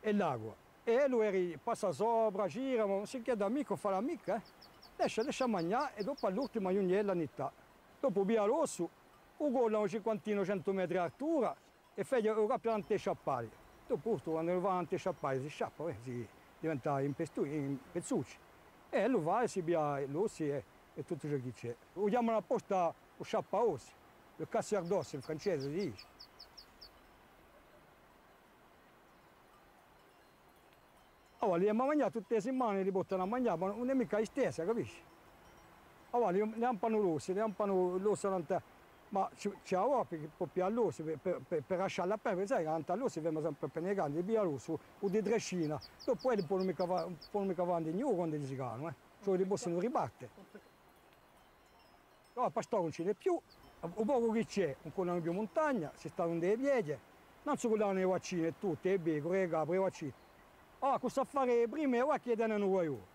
e l'acqua. E lui passa sopra, gira, ma si chiede amico, fa l'amica, eh? lascia, lascia mangiare e dopo all'ultima iugnella nità. Dopo via rosso, un gol a un cinquantino, cento metri di altura e fa un cappio sciappare. Dopo quando va sciappare si sciappa, eh, si diventa in, pestu, in pezzucci. E lui va e si via l'ossi e, e tutto ciò che c'è. Lo chiamano apposta lo il cassier d'ossi in francese si dice. Allora, li abbiamo mangiato tutte le settimane, li portano a mangiare, ma non è mica la stessa, capisci? Allora, li, li ampano l'osso, li ampano l'osso, ma c'è la roba che può più all'osso per, per, per, per lasciarla perdere, sai, che all'osso vengono sempre penegati, li via l'osso, o di trescina, dopo poi li possono mica fare di nuovo quando li si cano, eh? cioè li possono ribattere. Allora, pastore non ce n'è più, un poco che c'è, ancora non più montagna, si sta un dei piedi, non so quello le vaccine e tutto, e beco, le capre, le vaccine. Allora, questo affare prima io chiedono noi io.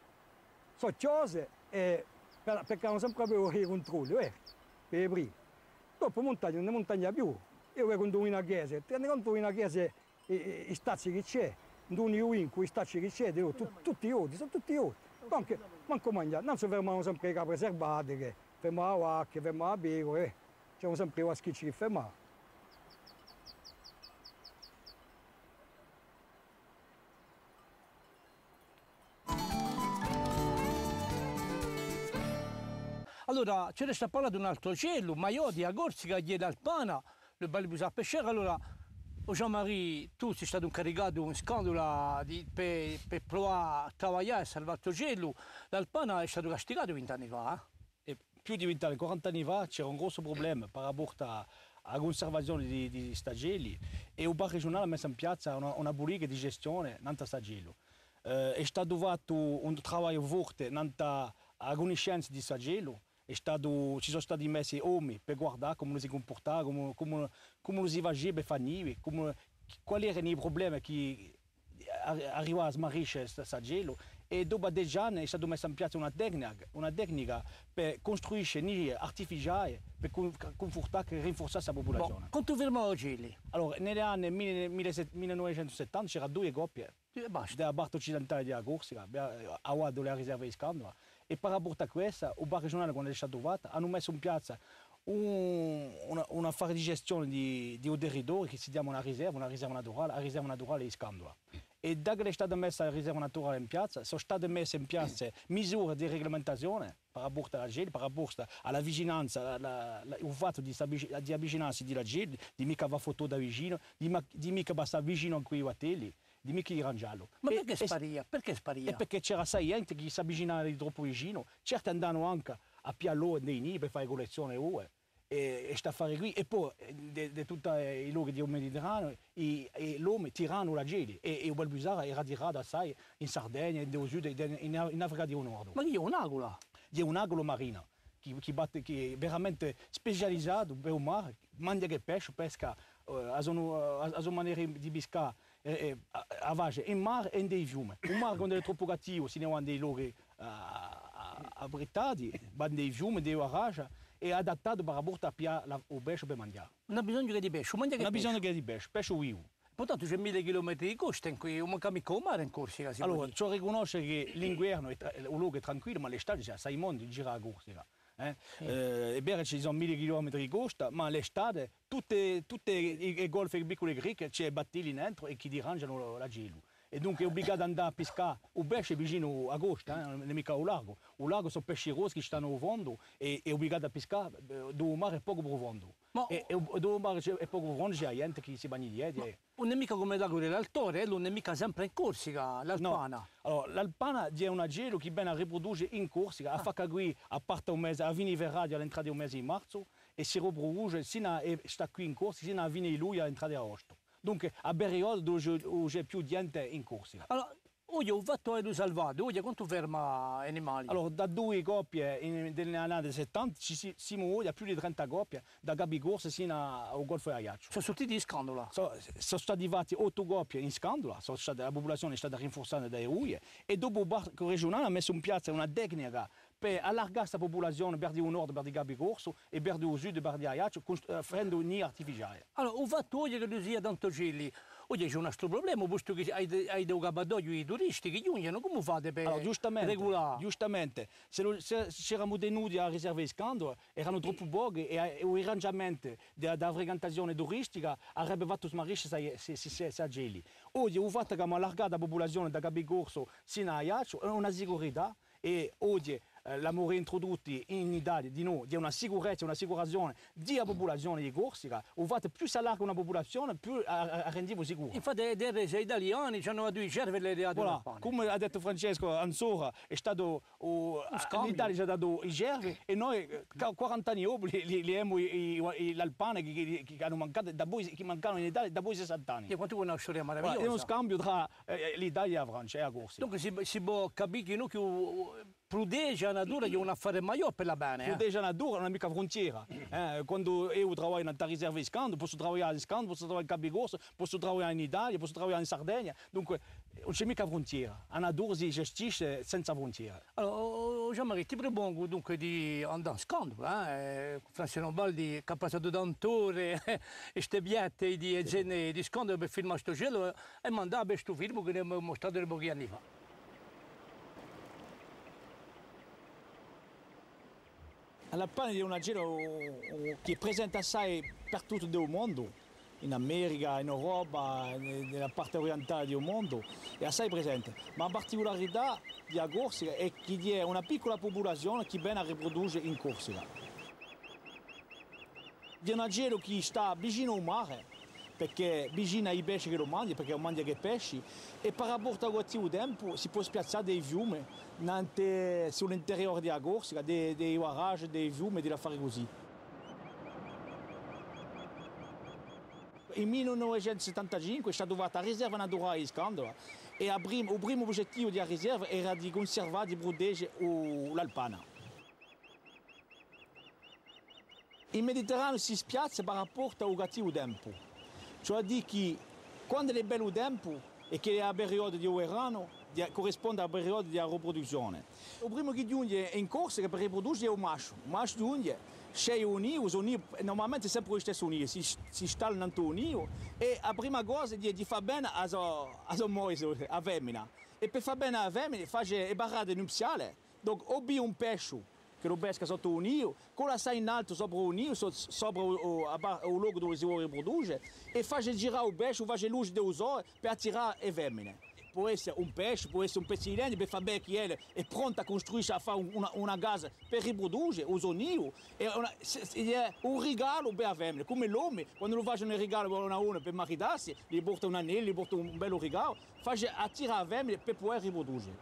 Sono cose e per, perché hanno sempre avuto i controlli, eh, per i primi. Dopo montagna, non montagna più. Io quando in una chiesa, ti rendi conto in una chiesa i, i, i stazzi che c'è, non io in cui stazzi che c'è, tu, tutti odi, sono tutti odi. Anche, manco mangiare, non si fermano sempre le capre serbate, che fermano la vacca, fermano la pecore, eh. c'erano sempre i vaschicci che fermavano. Allora, ci resta a parlare di un altro cielo, Maiodi, a Corsica, gli Alpana, le belle a pescare. Allora, Jean-Marie, tu sei stato incaricato di un scandalo per, per, provare a lavorare e salvare il cielo. L'Alpana è stato castigato vent'anni fa. Eh? E più di vent'anni, 40 anni fa, c'era un grosso problema per rapporto alla conservazione di, di stageli e il bar regionale ha messo in piazza una, una politica di gestione non stagelo. Eh, è stato fatto un lavoro forte nella conoscenza di stagelo stato, ci sono stati messi uomini per guardare come si comportava, come, come, come si faceva per famiglie, come quali erano i problemi che arrivava a smarrire questo gelo e dopo degli anni è stata messa in piazza una tecnica, una tecnica per costruire nidi artificiali per confortare e rinforzare la popolazione. Bon, quanto fermano geli? Allora, negli anni 1970 c'erano due coppie da parte occidentale di Corsica, a Wad la riserva di Scandova, e per rapport a questa, il bar regionale quando è stato trovato hanno messo in piazza un, una, una fare di gestione di, di un territorio che si chiama una riserva, una riserva naturale, la riserva naturale di Scandova. E da che è stata messa la riserva naturale in piazza, sono state messe in piazza misure di regolamentazione per rapport alla GEL, per rapport alla vicinanza, alla, alla, il fatto di, di avvicinarsi alla GEL, di mica va foto da vicino, di, di mica basta vicino a quei hotelli di mica di Rangiallo. Ma perché sparia? Perché sparia? E perché c'era gente che si avvicinava di troppo vicino, certo andavano anche a Piallo dei Nini per fare collezione UE e, sta a fare qui e poi di tutti i luoghi del Mediterraneo l'uomo tirano la geli e, e il Balbusara era tirato assai in Sardegna, in, Sud, in, in Africa del Nord. Ma ho un'agola? Ho un'agola marina che, che, batte, che è veramente specializzato per il mare, mangia che pesce, pesca uh, a sua maniera di pescare eh, eh, a vage in mare e nei fiumi. Il mare quando è troppo cattivo si ne va dei luoghi uh, abritati, va nei fiumi, dei oraggi è adattato per portare il pesce per mangiare. Non ha bisogno di pesce, mangia Non ha bisogno di pesce, pesce vivo. Portanto c'è mille chilometri di costa in cui cammina il mare in Corsica. Allora, ciò riconosce che l'inverno è un luogo tranquillo, ma l'estate c'è sei mondi gira a Corsica. Eh? Sì. Eh, è vero ci sono mille chilometri di costa, ma l'estate tutte, tutte i, i golf e i piccoli grechi c'è battili dentro e che dirangiano la gelo e dunque è obbligato ad andare a pescare il pesce vicino a costa, eh, non è mica un lago. Un lago sono pesci rossi che stanno a fondo e è obbligato a pescare dove il mare è poco profondo. Ma... E, e è poco profondo c'è gente che si bagna dietro. Ma... Non è mica come lago dell'Altore, non è mica sempre in Corsica, l'Alpana. No. Allora, l'Alpana è una gelo che ben riproduce in Corsica, ah. a fa qui a parte un mese, a Vini Verradi all'entrata del mese di marzo e si riproduce, sino a, sta qui in Corsica, sino a Vini Lui all'entrata di agosto. Donc, a periodo dove c'è più gente in corsa. Allora, oggi ho fatto è salvato, oggi quanto ferma animali? Allora, da due coppie negli anni 70 ci siamo oggi a più di 30 coppie, da Gabi Corsa sino al Golfo Aiaccio. Sono sortiti in scandalo? So, sono stati fatti 8 coppie in scandalo, la popolazione è stata rinforzata dai RUI e dopo il barco regionale ha messo in piazza una tecnica per allargare la popolazione per il nord, per il Gabi Corso e per il sud, per il Aiaccio, facendo un artificiale. Allora, ho fatto oggi che sia tanto geli. Oggi c'è un altro problema, visto che hai, dei cabadoglio i turisti che giungono, come fate per allora, giustamente, regolare? Giustamente, se, lo, se c'eravamo tenuti a riserva di scandalo, erano troppo pochi e il arrangiamento della frequentazione turistica avrebbe fatto smarrisce questi geli. Oggi ho fatto che abbiamo allargato la popolazione da Gabi Corso sino a Aiaccio, è una sicurezza e oggi eh, l'amore introdotti in Italia di noi, di una sicurezza, un'assicurazione della popolazione di Corsica, o fate più si allarga una popolazione, più rendiamo sicuro. Infatti dei resi italiani hanno due cervelle di voilà. Come ha detto Francesco Ansora, è stato uh, l'Italia ci ha dato i cervi e noi 40 anni dopo li, li, li abbiamo l'Alpane che, che, che, hanno mancato, da voi, che mancano in Italia da voi 60 anni. E quanto vuoi una storia meravigliosa? È uno scambio tra eh, l'Italia e la Francia e la Corsica. Dunque si, si può capire che noi Prudegia natura è un affare maggiore per la bene. Eh? Prudegia natura non è mica frontiera. Eh, quando io lavoro in riserva di Scando, posso lavorare in Scando, posso lavorare in Capigorso, posso lavorare in Italia, posso lavorare in Sardegna. Dunque non c'è mica frontiera. La natura si gestisce senza frontiera. Allora, Jean-Marie, ti propongo dunque di andare in Scando. Eh? Francesco Baldi, capace d'antore e queste biette di Zene di Scando per filmare questo gelo e mandare questo film che abbiamo mostrato pochi anni fa. L'Alpana è una giro che è presente assai per tutto il mondo, in America, in Europa, nella parte orientale del mondo, è assai presente. Ma la particolarità di Corsica è che è una piccola popolazione che viene a riprodurre in Corsica. È una giro che sta vicino al mare, perché vicino ai pesci che lo mangia, perché lo mangia che pesci, e per rapporto al tempo si può spiazzare dei fiumi sull'interiore della Corsica, dei, dei orage, dei fiumi, della fare così. In 1975 è stata trovata la riserva naturale di Scandola e il primo, obiettivo della riserva era di conservare, di proteggere l'Alpana. Il Mediterraneo si spiazza per rapporto al cattivo tempo, cioè di che Quando è bello tempo e che è periodo di verano, corrisponde al periodo di riproduzione. Il primo che giunge in corsa che per riprodurre è il maschio. Il maschio giunge, sceglie un nido, un nido normalmente sempre lo stesso nido, si, si installa in un nido e la prima cosa è di fare bene a sua moglie, a femmina. E per fare bene a femmina, fa le barrate nuziali. Quindi o un pesce che lo pesca sotto un nido, con la sai in alto sopra un nido, sopra il luogo dove si vuole riprodurre, e fa girare il pesce, fa la luce dello zoo per attirare le femmine. Può essere un pesce, può essere un pezzo di legno per fare bene che è pronta a costruire, a fare una, una casa per riprodurre il nido. È, è un regalo per la femmina, come l'uomo, quando lo fa un regalo per una una per maridarsi, gli porta un anello, gli porta un bello regalo, fa attirare la femmina per poter riprodurre.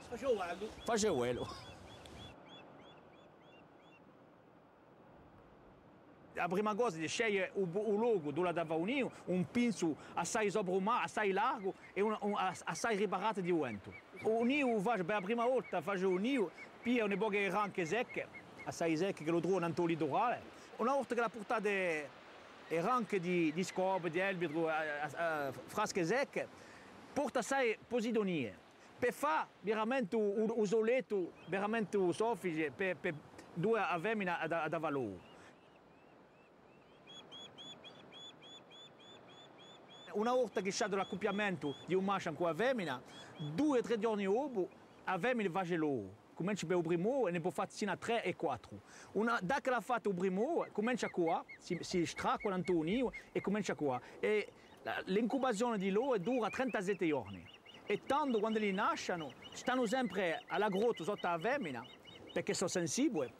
Faccia quello. La prima cosa è scegliere un, un luogo dove dava unire un pinzo assai mare, assai largo e un, un, assai riparato di vento. Un nido per la prima volta faccio un nido, poi una poche ranche secche, assai secche che lo trovano nel litorale. Una volta che la portate le ranche di, di scope, di elbitro, frasche secche, porta assai posidonie. Per fare veramente un, un soletto, veramente soffice, per, per due femmine da, da valore. Una volta che c'è l'accoppiamento di un maschio con la femmina, due o tre giorni dopo la femmina va l'uovo. Comincia per il primo e ne può fare fino a 3 e 4. Una, da che l'ha fatto il primo, comincia qua, si, si straccola Antonio e comincia qua. E l'incubazione di loro dura 37 giorni. E tanto quando li nascono, stanno sempre alla grotta sotto la femmina, perché sono sensibili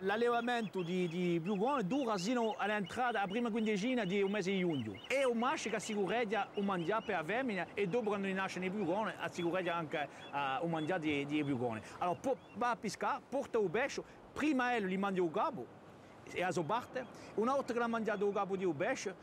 L'allevamento di, di Bugone dura fino all'entrata, la prima quindicina di un mese di giugno. E un maschio che assicura un mangiare per la femmina e dopo quando nasce i Bugone assicura anche uh, un mangiare di, di Bugone. Allora va a pescare, porta il pesce, prima lui gli mangia il gabo e a parte, una volta che ha mangiato il gabo di pesce,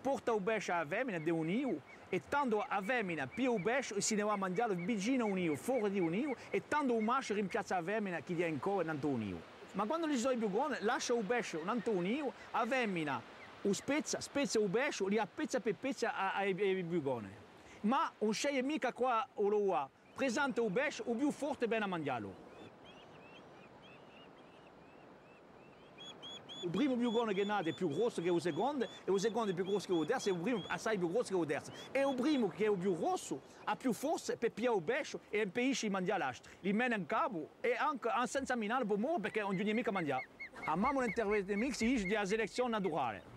porta il pesce alla femmina di un nido e tanto la femmina più il pesce si ne va a mangiare vicino a un nido, fuori di un nido e tanto il maschio rimpiazza la femmina che è ancora dentro un nido. Ma quando ci sono i piugoni, lascia il pesce un antonio, a femmina, o spezza, spezza pesce, li appezza per pezza ai piugoni. Ma non sceglie mica qua o lo ha, presenta il più forte bene a mangiarlo. Il primo biugone che è nato è più grosso che il secondo, e il secondo è più grosso che il terzo, e il primo assai più grosso che il terzo. E il primo che è il più grosso ha più forza per piare il pesce e impedisce di mangiare l'altro. Li mena in capo e anche senza minare per morire perché non c'è mica mangiare. A mamma l'intervento si dice della selezione naturale.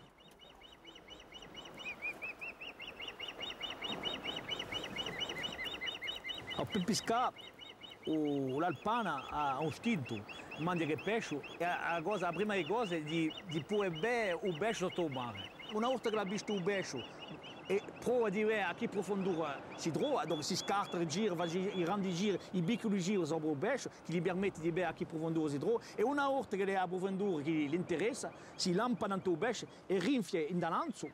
Per pescare l'alpana ha un istinto mangia che pesce, e la, cosa, la prima cosa è di, di pure bere il pesce sotto il mare. Una volta che l'ha visto il pesce e prova di vedere a che profondità si trova, donc si scarta il giro, va i grandi giri, i piccoli giri sopra il pesce, che gli permette di vedere a che profondità si trova, e una volta che è a profondità che gli interessa, si lampa dentro il pesce e rinfia in dananzo, e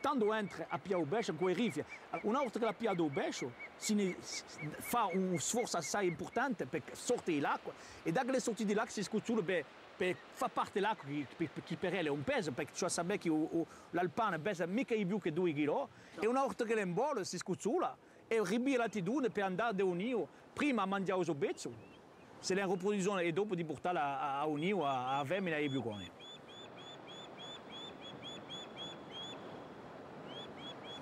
tanto entra a pesce con le rifie. Una volta che il pesce, si fa un sforzo assai importante per sortire l'acqua e da che le sorti dell'acqua si scucciula per, per far parte dell'acqua che, che per lei è un peso, perché cioè sapere che l'alpana pesa mica di più che 2 kg e una volta che l'embolo si scucciula e ribia l'attitudine per andare da un nido prima a mangiare il suo pezzo, se la riproduzione e dopo di portarla a, a un nido a, a femmina e ai picconi.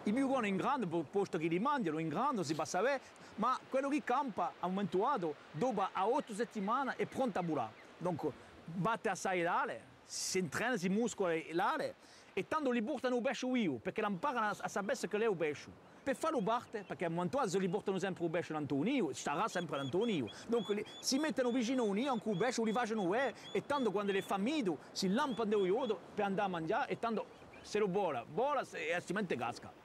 I biugoni in grande, posto che li mangiano, in grande si basta avere, ma quello che campa a un momento dopo a otto settimane è pronto a burare. Dunque batte assai l'ale, si entraîna, si muscola l'ale e tanto li portano il pesce vivo, perché imparano a sapere che è il pesce. Per farlo parte, perché a un dato li portano sempre il pesce dentro starà sempre dentro Dunque si mettono vicino a un nido, anche il pesce li facciano uè, e tanto quando le famiglie si lampano il iodo per andare a mangiare, e tanto se lo vola, vola e altrimenti casca.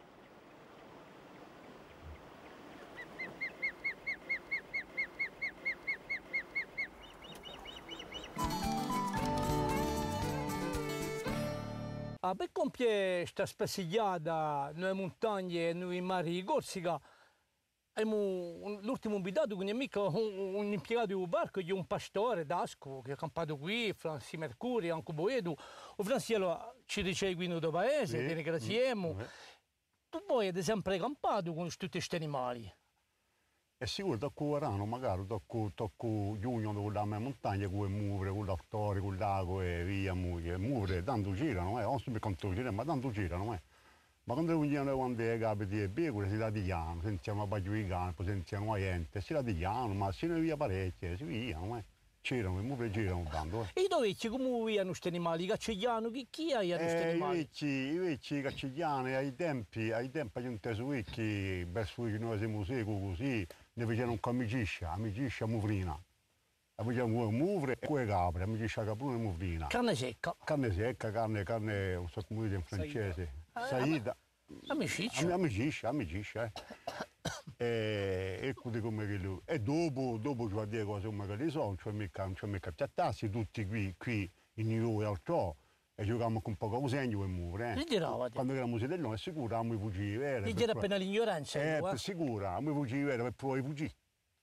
Per compiere questa spessigliata nelle montagne e nei mari di Corsica, l'ultimo invitato con amico, un, un impiegato di un barco, un pastore d'Asco che ha campato qui, Franci Mercuri, anche Boedu. O Franci ci riceve qui nel paese, sì. ti ringraziamo. Mm. tu voi avete sempre campato con tutti questi animali. E sicuro, tocco verano, magari, tocco, tocco giugno con la montagna, con le muvre, con il lago e via, muvre, tanto girano, eh, non so quanto girano, ma tanto girano, eh. Ma quando vengono quando è capiti e pecore si latigliano, sentiamo a campo, sentiamo a niente, si latigliano, ma se ne via parecchie, si viano, eh. Le muvre girano tanto, eh. E i dovecchi come vivono questi animali? I caccigliano, chi, chi ha questi Eh, I animali? vecchi, i vecchi caccigliani ai tempi, ai tempi di un teso vecchi, verso il XIX secolo così, ne facevano un camiciscia, amiciscia muvrina. La facevano con muvre e con capre, amiciscia capruna e muvrina. Carne secca, Carne secca, carne, carne, non so come dire in francese, Ah, saida. amicizia. Am- Amiciscia, amiciscia, eh. E, e così come che lui. E dopo, dopo ci va a dire cose come che li so, non c'è mica, c'è mica piattassi, tutti qui, qui in New York al e giocavamo con poco segno e mure. Li Eh. Quando eravamo sedelloni, sicuro, a mi fuggire, vero? Li per gira pro- appena l'ignoranza. Eh, eh. per sicuro, a mi fuggire, vero, per poi fuggire.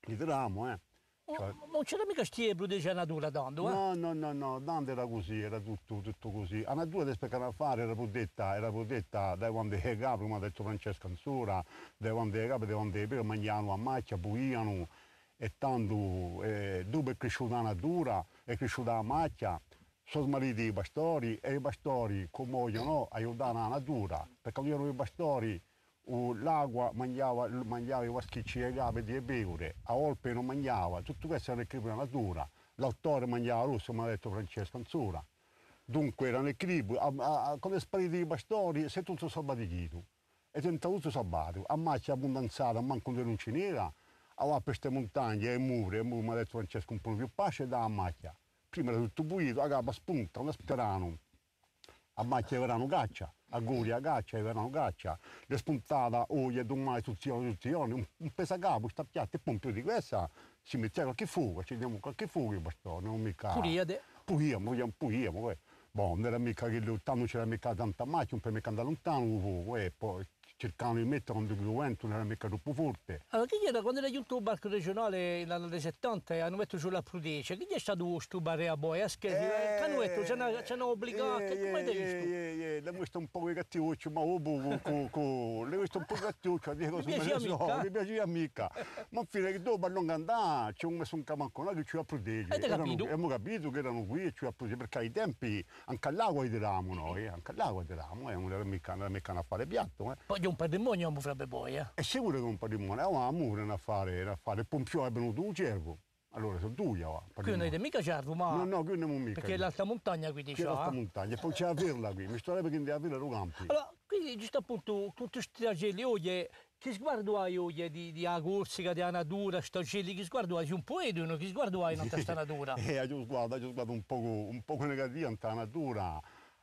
Li tiravamo, eh. Ma non c'era mica stiebro di natura tanto, eh? No, no, no, no, tanto era così, era tutto, tutto così. A natura di speccare a fare era protetta, era protetta da quando è capo, come ha detto Francesco Ansura, da quando è capo, da quando è per mangiavano a macchia, puiano, e tanto, eh, dopo è cresciuta la natura, è cresciuta la macchia, sono smarriti i pastori e i pastori, come vogliono, aiutano la natura, perché erano i pastori, l'acqua mangiava, mangiava i vaschicci e capi di pecore, a Olpe non mangiava, tutto questo era equilibrio della natura. L'autore mangiava rosso, mi ha detto Francesco Ansura. Dunque era un a, quando è sparito i pastori, si è tutto salvatichito. E è tutto salvato, a macchia abbondanzata, manco non ce n'era, a queste montagne e mure, e mi ha detto Francesco un po' più pace da macchia. Prima era tutto pulito, a capa spunta, una sperano a macchia verranno caccia, a Guri a caccia verranno caccia, le spuntate oggi e domani i giorni, un, un pesacapo, sta piatta e poi più di questa si mette qualche fuoco, ci diamo qualche in bastone, non mica... Puriate. Puliamo, vogliamo puliamo, poi. Boh, non era mica che lontano c'era mica tanta macchia, un po' mica da lontano e poi cercavano di mettere vento non era mica troppo forte. Allora, chi era quando era giunto il barco regionale negli anni 70 e hanno messo sulla Prudecia? Chi è stato questo a boia? Che eh, canuetto, ci hanno, ci hanno obbligato, eh, come avete visto? eh, eh, le visto un po' di cattivuccio, ma co, le visto un po' cattivuccio, dico Mi su me piaceva mi piaceva mica. Ma fine che dopo non andare, ci ho messo un camancone che ci ha capito? Abbiamo capito che erano qui e ci ha protetto, perché ai tempi anche all'acqua tiravamo noi, eh, anche all'acqua tiravamo, eh, non era mica, non era mica a fare piatto. Eh. È un patrimonio, frebbe poi, eh. È sicuro che un patrimonio, avevamo a muro a fare, a fare, il pompio è venuto un cervo, allora sono due. va, Qui non avete mica certo, ma... No, no, qui non è mica. perché è l'alta montagna qui Qui è dice, l'alta eh. montagna, e poi c'è la virla qui, mi sto perché in la virla lo campi. Allora, qui giusto appunto, con questi agelli, oggi, che sguardo hai oggi di, di a Corsica, di a natura, sto agelli, che sguardo hai? Un po' edono, che sguardo hai in questa natura? Eh, io guardo, io guardo un poco, un poco negativo, la natura,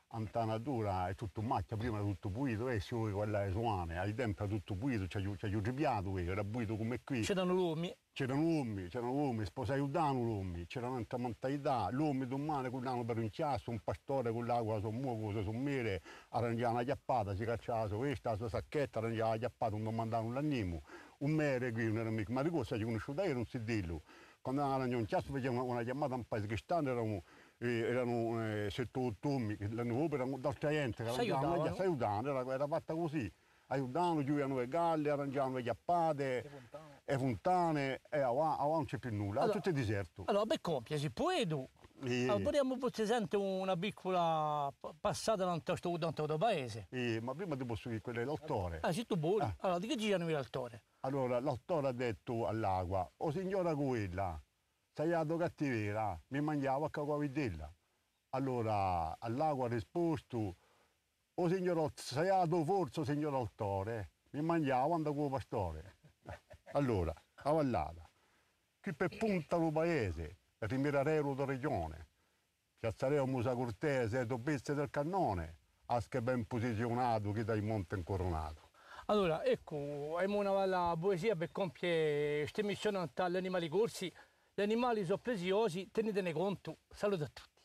anta la natura è tutto macchia, prima era tutto pulito, e si quella è suane, ai tempi era tutto pulito, c'è il ripiato, era pulito come qui. C'erano l'uomo, C'erano uomini, c'erano uomini, sposi aiutano l'uomo, c'era tanta mentalità, l'uomo domani con l'anno per un chiasso, un pastore con l'acqua sul muovo, sul mare, arrangiava una chiappata, si cacciava su questa, su sacchetta, arrangiava la chiappata, non mandava l'annimo. Un mare qui non era mica, ma di cosa ci conosciuta io non si dillo. Quando arrangiava un chiasso faceva una chiamata a un paese che stanno, eh, erano eh, sette uomini, che l'hanno erano d'altra gente, che arrangiavano, si aiutavano, era, era fatta così. Aiutavano, giocavano le galle, arrangiavano le chiappate, le fontane, e ora, ora non c'è più nulla, Allora- è tutto deserto. Allora, per compiere, si può edu. E- Allora, vogliamo forse sentire una piccola pa- passata da questo paese. e- ma prima ti posso dire quello è l'autore. Ah, sì, tu buoni. Ah. Allora, di che girano l'autore? Allora, l'autore ha detto all'acqua, o signora quella, sei dato cattivera, mi mangiava a caguavidella. Allora, all'acqua ha risposto, o signor, sei dato forza, signor autore, mi mangiava quando con pastore. Allora, a vallata, qui per punta lo paese, rimirarero da regione, piazzeremo Musa Cortese Dobesse del Cannone, a che ben posizionato chi dai monte incoronato. Allora, ecco, abbiamo una bella poesia per compiere questa missione agli animali corsi. Gli animali sono preziosi, tenetene conto. Saluto a tutti.